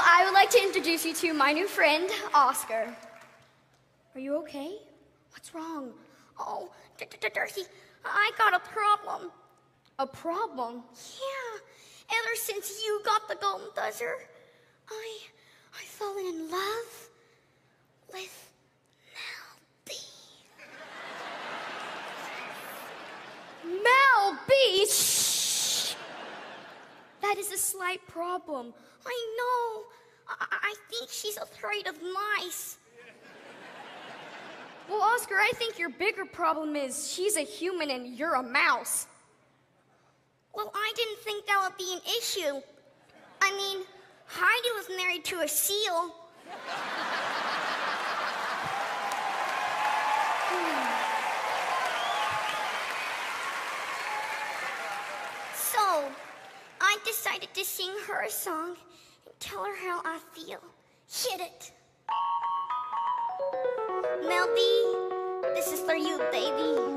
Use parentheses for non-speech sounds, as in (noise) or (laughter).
I would like to introduce you to my new friend, Oscar. Are you okay? What's wrong? Oh, D- Darci, I got a problem. A problem? Yeah, ever since you got the golden buzzer, I, I've fallen in love with Mel B. Mel B. Shh. That is a slight problem. I know. I, I think she's afraid of mice. Well, Oscar, I think your bigger problem is she's a human and you're a mouse. Well, I didn't think that would be an issue. I mean, Heidi was married to a seal. (sighs) So, I decided to sing her a song and tell her how I feel. Hit it. Mel this is for you, baby.